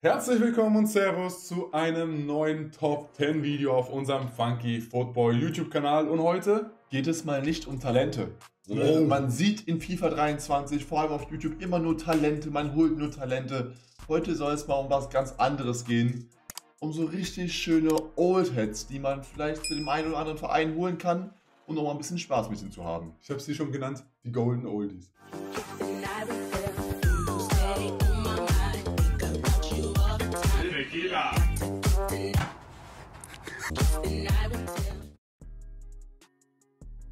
Herzlich willkommen und Servus zu einem neuen Top 10 Video auf unserem Funky Football YouTube Kanal und heute geht es mal nicht um Talente. Oh. Man sieht in FIFA 23, vor allem auf YouTube, immer nur Talente, man holt nur Talente. Heute soll es mal um was ganz anderes gehen. Um so richtig schöne Old Heads, die man vielleicht zu dem einen oder anderen Verein holen kann und um auch mal ein bisschen Spaß mit ihnen zu haben. Ich habe sie schon genannt, die Golden Oldies.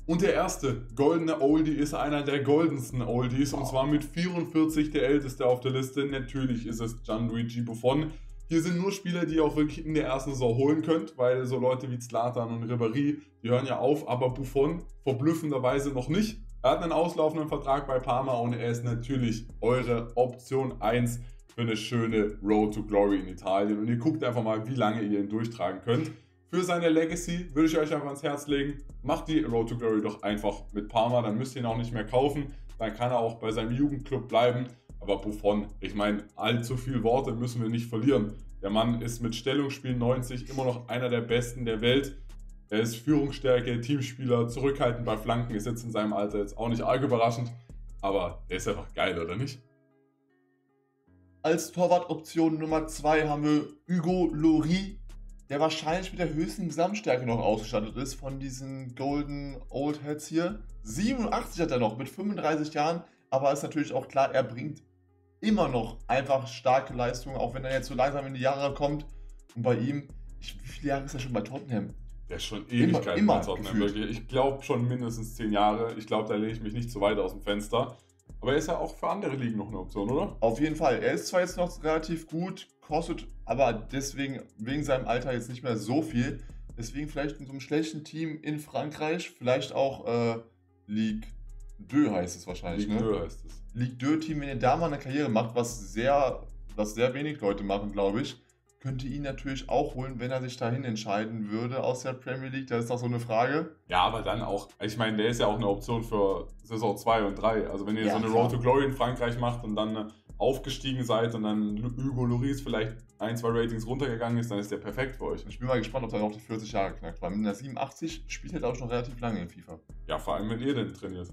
Und der erste goldene Oldie ist einer der goldensten Oldies und zwar mit 44 der älteste auf der Liste. Natürlich ist es Gianluigi Buffon. Hier sind nur Spieler, die ihr auch wirklich in der ersten Saison holen könnt, weil so Leute wie Zlatan und Ribéry, die hören ja auf, aber Buffon verblüffenderweise noch nicht. Er hat einen auslaufenden Vertrag bei Parma und er ist natürlich eure Option 1 für eine schöne Road to Glory in Italien. Und ihr guckt einfach mal, wie lange ihr ihn durchtragen könnt. Für seine Legacy würde ich euch einfach ans Herz legen, macht die Road to Glory doch einfach mit Parma, dann müsst ihr ihn auch nicht mehr kaufen, dann kann er auch bei seinem Jugendclub bleiben. Aber Buffon, ich meine, allzu viele Worte müssen wir nicht verlieren. Der Mann ist mit Stellungsspiel 90 immer noch einer der besten der Welt. Er ist Führungsstärke, Teamspieler, zurückhaltend bei Flanken, ist jetzt in seinem Alter jetzt auch nicht arg überraschend. Aber er ist einfach geil, oder nicht? Als Torwartoption Nummer 2 haben wir Hugo Lori, der wahrscheinlich mit der höchsten Gesamtstärke noch ausgestattet ist von diesen Golden Old Heads hier. 87 hat er noch mit 35 Jahren, aber ist natürlich auch klar, er bringt immer noch einfach starke Leistungen, auch wenn er jetzt so langsam in die Jahre kommt. Und bei ihm, ich, wie viele Jahre ist er schon bei Tottenham? Der ist schon Ewigkeiten immer bei Tottenham, gefühlt. wirklich. Ich glaube schon mindestens 10 Jahre. Ich glaube, da lehne ich mich nicht zu weit aus dem Fenster. Aber er ist ja auch für andere Ligen noch eine Option, oder? Auf jeden Fall. Er ist zwar jetzt noch relativ gut, kostet aber deswegen wegen seinem Alter jetzt nicht mehr so viel. Deswegen vielleicht in so einem schlechten Team in Frankreich, vielleicht auch äh, Ligue 2 heißt es wahrscheinlich, Ligue ne? 2 heißt es. Ligue 2 Team, wenn ihr da mal eine Karriere macht, was sehr, was sehr wenig Leute machen, glaube ich, könnt ihr ihn natürlich auch holen, wenn er sich dahin entscheiden würde aus der Premier League. Das ist doch so eine Frage. Ja, aber dann auch, ich meine, der ist ja auch eine Option für Saison 2 und 3. Also wenn ihr Ja, so eine klar. Road to Glory in Frankreich macht und dann äh, aufgestiegen seid und dann Hugo Lloris vielleicht ein, zwei Ratings runtergegangen ist, dann ist der perfekt für euch. Ich bin mal gespannt, ob er noch die 40 Jahre knackt, weil mit einer 87 spielt er, glaube ich, noch relativ lange in FIFA. Ja, vor allem, wenn ihr denn trainiert.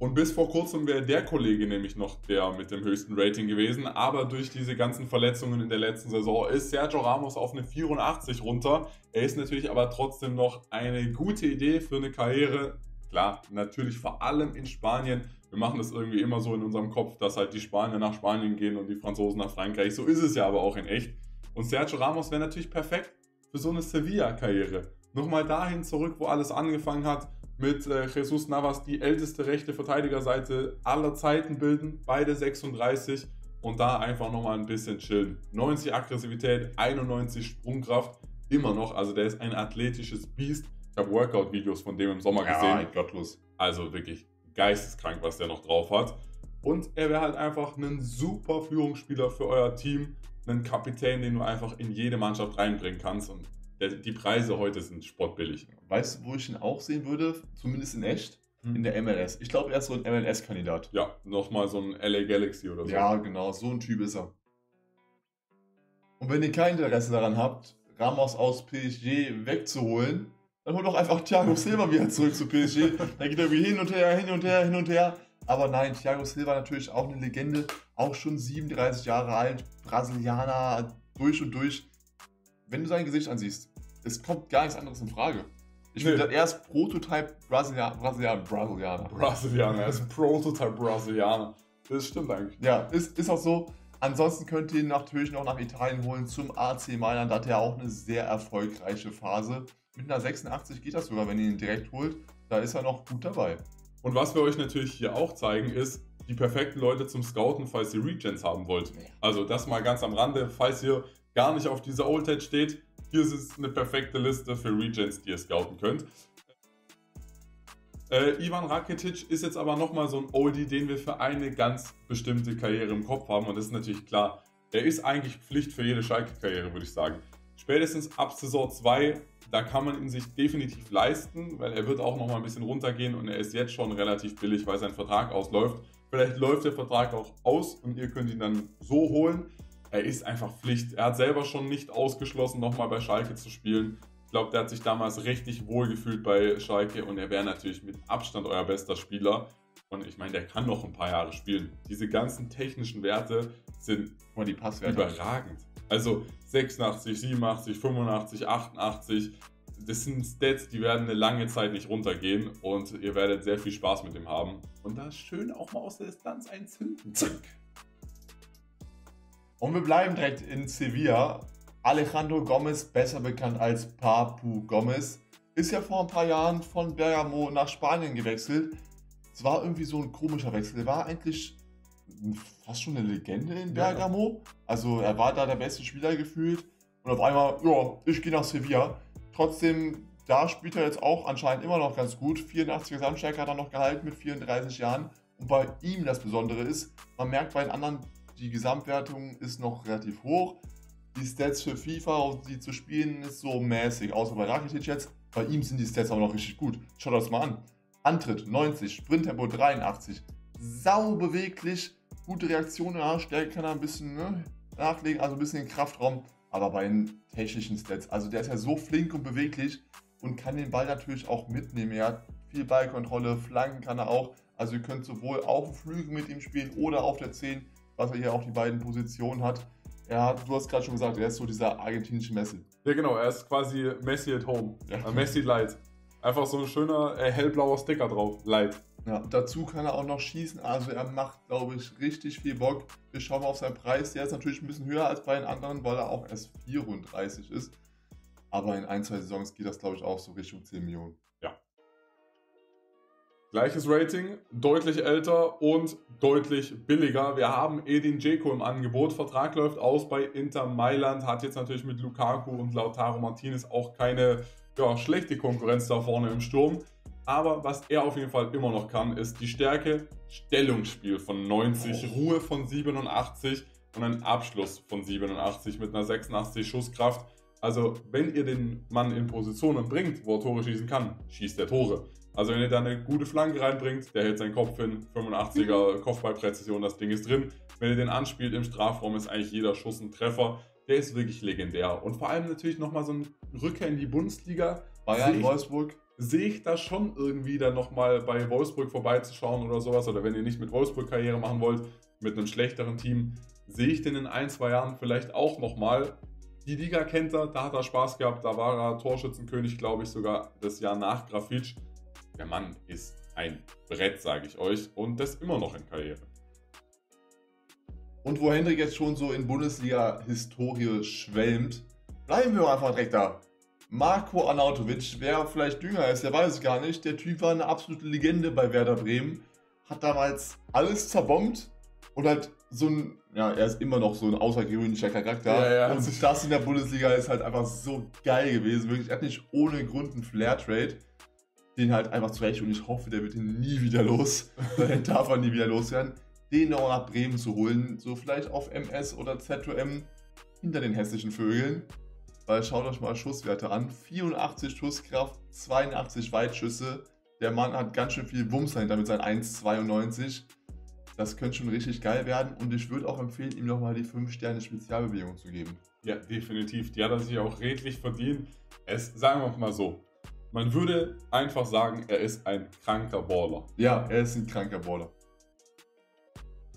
Und bis vor kurzem wäre der Kollege nämlich noch der mit dem höchsten Rating gewesen, aber durch diese ganzen Verletzungen in der letzten Saison ist Sergio Ramos auf eine 84 runter. Er ist natürlich aber trotzdem noch eine gute Idee für eine Karriere. Klar, natürlich vor allem in Spanien. Wir machen das irgendwie immer so in unserem Kopf, dass halt die Spanier nach Spanien gehen und die Franzosen nach Frankreich. So ist es ja aber auch in echt. Und Sergio Ramos wäre natürlich perfekt für so eine Sevilla-Karriere. Nochmal dahin zurück, wo alles angefangen hat mit äh, Jesus Navas die älteste rechte Verteidigerseite aller Zeiten bilden, beide 36 und da einfach nochmal ein bisschen chillen. 90 Aggressivität, 91 Sprungkraft, immer noch, also der ist ein athletisches Biest. Ich habe Workout-Videos von dem im Sommer gesehen. gottlos. Also wirklich geisteskrank, was der noch drauf hat. Und er wäre halt einfach ein super Führungsspieler für euer Team, ein Kapitän, den du einfach in jede Mannschaft reinbringen kannst. Und die Preise heute sind spottbillig. Weißt du, wo ich ihn auch sehen würde? Zumindest in echt? Hm. In der MLS. Ich glaube, er ist so ein MLS-Kandidat. Ja, nochmal so ein LA Galaxy oder so. Ja, genau, so ein Typ ist er. Und wenn ihr kein Interesse daran habt, Ramos aus PSG wegzuholen, dann holt doch einfach Thiago Silva wieder zurück zu PSG. Dann geht er wie hin und her, hin und her, hin und her. Aber nein, Thiago Silva natürlich auch eine Legende, auch schon 37 Jahre alt, Brasilianer durch und durch. Wenn du sein Gesicht ansiehst, es kommt gar nichts anderes in Frage. Ich Nee. finde, er ist Prototype Brasilia Brasilianer. Brasilianer. Brasilianer, er ist Prototype Brasilianer. Das stimmt eigentlich. Ja, ist, ist auch so. Ansonsten könnt ihr ihn natürlich noch nach Italien holen zum AC Mailand. Da hat er auch eine sehr erfolgreiche Phase. Mit einer 86 geht das sogar, wenn ihr ihn direkt holt. Da ist er noch gut dabei. Und was wir euch natürlich hier auch zeigen, ist die perfekten Leute zum Scouten, falls ihr Regens haben wollt. Also das mal ganz am Rande, falls ihr gar nicht auf dieser Old Head steht. Hier ist es eine perfekte Liste für Regens, die ihr scouten könnt. Äh, Ivan Rakitic ist jetzt aber nochmal so ein Oldie, den wir für eine ganz bestimmte Karriere im Kopf haben. Und das ist natürlich klar, er ist eigentlich Pflicht für jede Schalke-Karriere, würde ich sagen. Spätestens ab Saison 2, da kann man ihn sich definitiv leisten, weil er wird auch nochmal ein bisschen runtergehen und er ist jetzt schon relativ billig, weil sein Vertrag ausläuft. Vielleicht läuft der Vertrag auch aus und ihr könnt ihn dann so holen. Er ist einfach Pflicht. Er hat selber schon nicht ausgeschlossen, nochmal bei Schalke zu spielen. Ich glaube, der hat sich damals richtig wohl gefühlt bei Schalke und er wäre natürlich mit Abstand euer bester Spieler. Und ich meine, der kann noch ein paar Jahre spielen. Diese ganzen technischen Werte sind die überragend. Also 86, 87, 85, 88. Das sind Stats, die werden eine lange Zeit nicht runtergehen und ihr werdet sehr viel Spaß mit dem haben. Und da schön auch mal aus der Distanz ein Zünden. Zack. Und wir bleiben direkt in Sevilla. Alejandro Gomez, besser bekannt als Papu Gomez, ist ja vor ein paar Jahren von Bergamo nach Spanien gewechselt. Es war irgendwie so ein komischer Wechsel. Er war eigentlich fast schon eine Legende in Bergamo. Also er war da der beste Spieler gefühlt. Und auf einmal, ja, ich gehe nach Sevilla. Trotzdem, da spielt er jetzt auch anscheinend immer noch ganz gut. 84 Gesamtstärke hat er noch gehalten mit 34 Jahren. Und bei ihm das Besondere ist, man merkt bei den anderen, die Gesamtwertung ist noch relativ hoch. Die Stats für FIFA, sie zu spielen, ist so mäßig. Außer bei Rakitic jetzt. Bei ihm sind die Stats aber noch richtig gut. Schaut das mal an. Antritt 90, Sprinttempo 83, sau beweglich, gute Reaktionen, ja, Stärke kann er ein bisschen ne, nachlegen, also ein bisschen den Kraftraum, aber bei den technischen Stats, also der ist ja so flink und beweglich und kann den Ball natürlich auch mitnehmen. Er hat viel Ballkontrolle, Flanken kann er auch, also ihr könnt sowohl auf dem Flügel mit ihm spielen oder auf der 10, was er hier auch die beiden Positionen hat. Er hat, du hast gerade schon gesagt, er ist so dieser argentinische Messi. Ja, genau, er ist quasi Messi at home. Ja. Messi light. Einfach so ein schöner äh, hellblauer Sticker drauf. Light. Ja, dazu kann er auch noch schießen. Also er macht, glaube ich, richtig viel Bock. Wir schauen mal auf seinen Preis. Der ist natürlich ein bisschen höher als bei den anderen, weil er auch erst 34 ist. Aber in ein, zwei Saisons geht das, glaube ich, auch so Richtung 10 Millionen. Gleiches Rating, deutlich älter und deutlich billiger. Wir haben Edin Dzeko im Angebot. Vertrag läuft aus bei Inter Mailand. Hat jetzt natürlich mit Lukaku und Lautaro Martinez auch keine ja, schlechte Konkurrenz da vorne im Sturm. Aber was er auf jeden Fall immer noch kann, ist die Stärke Stellungsspiel von 90, oh. Ruhe von 87 und ein Abschluss von 87 mit einer 86 Schusskraft. Also, wenn ihr den Mann in Positionen bringt, wo er Tore schießen kann, schießt er Tore. Also, wenn ihr da eine gute Flanke reinbringt, der hält seinen Kopf hin, 85er mhm. Kopfballpräzision, das Ding ist drin. Wenn ihr den anspielt im Strafraum, ist eigentlich jeder Schuss ein Treffer der ist wirklich legendär. Und vor allem natürlich nochmal so ein Rückkehr in die Bundesliga. Bayern, ich, Wolfsburg. Sehe ich da schon irgendwie dann nochmal bei Wolfsburg vorbeizuschauen oder sowas. Oder wenn ihr nicht mit Wolfsburg Karriere machen wollt, mit einem schlechteren Team, sehe ich den in ein, zwei Jahren vielleicht auch nochmal. Die Liga kennt er, da hat er Spaß gehabt, da war er Torschützenkönig, glaube ich, sogar das Jahr nach Grafitsch. Der Mann ist ein Brett, sage ich euch, und das immer noch in Karriere. Und wo Hendrik jetzt schon so in Bundesliga-Historie schwelmt, bleiben wir einfach direkt da. Marco Arnautovic, wer vielleicht jünger ist, der weiß es gar nicht. Der Typ war eine absolute Legende bei Werder Bremen. Hat damals alles zerbombt und halt so ein, ja, er ist immer noch so ein außergewöhnlicher Charakter. Ja, ja. Und das in der Bundesliga ist halt einfach so geil gewesen. Wirklich, er hat nicht ohne Grund einen Flair-Trade. Den halt einfach zurecht und ich hoffe, der wird ihn nie wieder los. Den darf er nie wieder loswerden den noch nach Bremen zu holen. So vielleicht auf MS oder ZOM hinter den hessischen Vögeln. Weil schaut euch mal Schusswerte an. 84 Schusskraft, 82 Weitschüsse. Der Mann hat ganz schön viel Wumms dahinter mit seinen 1,92. Das könnte schon richtig geil werden und ich würde auch empfehlen, ihm nochmal die 5 Sterne Spezialbewegung zu geben. Ja, definitiv. Die hat er sich auch redlich verdient. Es, sagen wir mal so, man würde einfach sagen, er ist ein kranker Baller. Ja, er ist ein kranker Baller.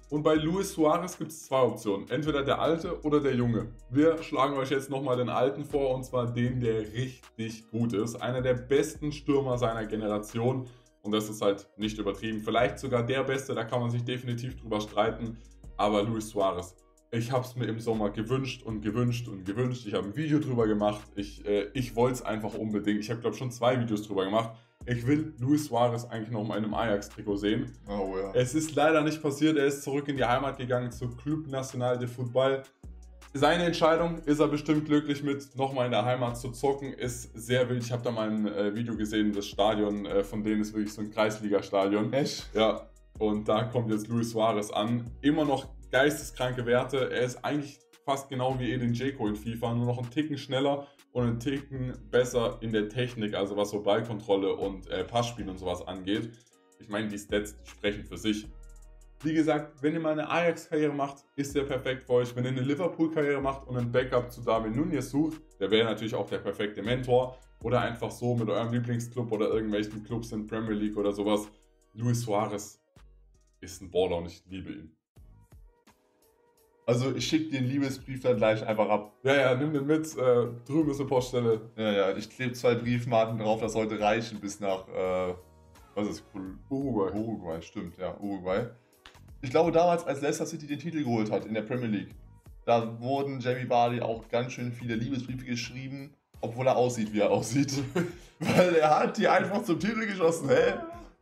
Und bei Luis Suarez gibt es zwei Optionen. Entweder der alte oder der junge. Wir schlagen euch jetzt nochmal den alten vor und zwar den, der richtig gut ist. Einer der besten Stürmer seiner Generation. Und das ist halt nicht übertrieben. Vielleicht sogar der beste, da kann man sich definitiv drüber streiten. Aber Luis Suarez, ich habe es mir im Sommer gewünscht und gewünscht und gewünscht. Ich habe ein Video drüber gemacht. Ich, äh, ich wollte es einfach unbedingt. Ich habe, glaube ich, schon zwei Videos drüber gemacht. Ich will Luis Suarez eigentlich noch in einem Ajax-Trikot sehen. Oh, ja. Es ist leider nicht passiert. Er ist zurück in die Heimat gegangen zu Club Nacional de Football. Seine Entscheidung ist er bestimmt glücklich mit, nochmal in der Heimat zu zocken. Ist sehr wild. Ich habe da mal ein äh, Video gesehen, das Stadion äh, von denen ist wirklich so ein Kreisliga-Stadion. Echt? Ja. Und da kommt jetzt Luis Suarez an. Immer noch geisteskranke Werte. Er ist eigentlich fast genau wie Edin Dzeko in FIFA, nur noch einen Ticken schneller und einen Ticken besser in der Technik, also was so Ballkontrolle und äh, Passspiel und sowas angeht. Ich meine, die Stats sprechen für sich. Wie gesagt, wenn ihr mal eine Ajax-Karriere macht, ist der perfekt für euch. Wenn ihr eine Liverpool-Karriere macht und ein Backup zu David Nunez sucht, der wäre natürlich auch der perfekte Mentor. Oder einfach so mit eurem Lieblingsclub oder irgendwelchen Clubs in Premier League oder sowas. Luis Suarez ist ein Baller und ich liebe ihn. Also ich schicke den Liebesbrief dann gleich einfach ab. Ja, ja, nimm den mit. Äh, drüben ist eine Poststelle. Ja, ja, ich klebe zwei Briefmarken drauf, das sollte reichen bis nach, äh, was ist Uruguay. Uruguay, stimmt, ja, Uruguay. Ich glaube damals, als Leicester City den Titel geholt hat in der Premier League, da wurden Jamie Vardy auch ganz schön viele Liebesbriefe geschrieben, obwohl er aussieht, wie er aussieht. Weil er hat die einfach zum Titel geschossen, hä?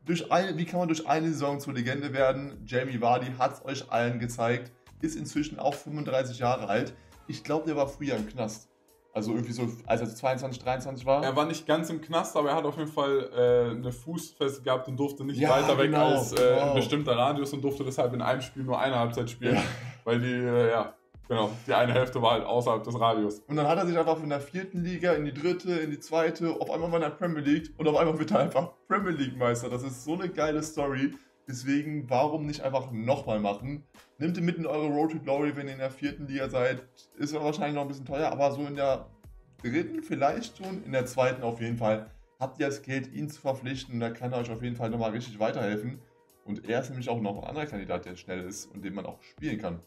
Durch eine, wie kann man durch eine Saison zur Legende werden? Jamie Vardy hat es euch allen gezeigt ist inzwischen auch 35 Jahre alt. Ich glaube, der war früher im Knast. Also irgendwie so, als er 22, 23 war. Er war nicht ganz im Knast, aber er hat auf jeden Fall äh, eine Fußfeste gehabt und durfte nicht ja, weiter weg genau, als äh, genau. ein bestimmter Radius und durfte deshalb in einem Spiel nur eine Halbzeit spielen. Ja. Weil die, äh, ja, genau, die eine Hälfte war halt außerhalb des Radius. Und dann hat er sich einfach von der vierten Liga in die dritte, in die zweite, auf einmal mal in der Premier League und auf einmal wird er einfach Premier League Meister. Das ist so eine geile Story. Deswegen, warum nicht einfach nochmal machen? Nehmt ihr mit in eure Road to Glory, wenn ihr in der vierten Liga seid. Ist wahrscheinlich noch ein bisschen teuer, aber so in der dritten vielleicht schon, in der zweiten auf jeden Fall. Habt ihr das Geld, ihn zu verpflichten, da kann er euch auf jeden Fall nochmal richtig weiterhelfen. Und er ist nämlich auch noch ein anderer Kandidat, der schnell ist und den man auch spielen kann.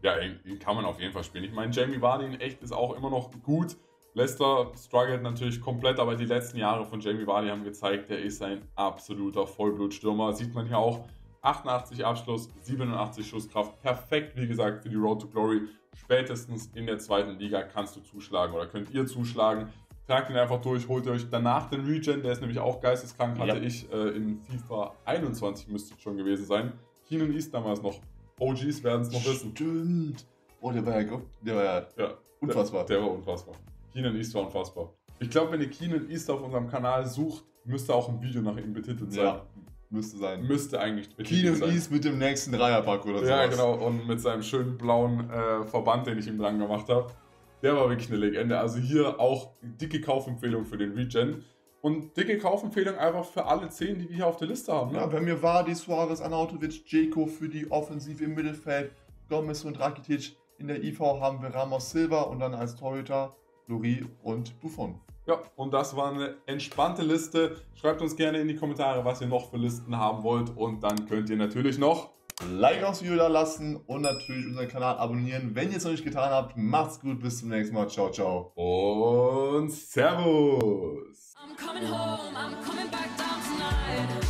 Ja, ihn kann man auf jeden Fall spielen. Ich meine, Jamie Vardy in echt ist auch immer noch gut. Leicester struggelt natürlich komplett, aber die letzten Jahre von Jamie Vardy haben gezeigt, der ist ein absoluter Vollblutstürmer. Sieht man hier auch. 88 Abschluss, 87 Schusskraft. Perfekt, wie gesagt, für die Road to Glory. Spätestens in der zweiten Liga kannst du zuschlagen oder könnt ihr zuschlagen. Tragt ihn einfach durch, holt euch danach den Regen, der ist nämlich auch geisteskrank, hatte ja. ich äh, in FIFA 21 müsste es schon gewesen sein. Keenan East damals noch. OGs werden es noch wissen. Stimmt. Oh, der war ja, der war ja, ja unfassbar. Der, der war unfassbar. Keenan East war unfassbar. Ich glaube, wenn ihr Keenan East auf unserem Kanal sucht, müsste auch ein Video nach ihm betitelt sein. Ja, müsste sein. Müsste eigentlich betitelt Keenan East mit dem nächsten Dreierpack oder so. Ja, genau. Und mit seinem schönen blauen äh, Verband, den ich ihm dran gemacht habe. Der war wirklich eine Legende. Also hier auch dicke Kaufempfehlung für den Regen. Und dicke Kaufempfehlung einfach für alle 10, die wir hier auf der Liste haben. Ne? Ja, bei mir war die Suarez, Anautovic, Jeko für die Offensive im Mittelfeld, Gomez und Rakitic. In der IV haben wir Ramos Silva und dann als Torhüter Lori und Buffon. Ja, und das war eine entspannte Liste. Schreibt uns gerne in die Kommentare, was ihr noch für Listen haben wollt. Und dann könnt ihr natürlich noch Like aufs Video da lassen und natürlich unseren Kanal abonnieren, wenn ihr es noch nicht getan habt. Macht's gut, bis zum nächsten Mal. Ciao, ciao. Und Servus. I'm coming home, I'm coming back down tonight.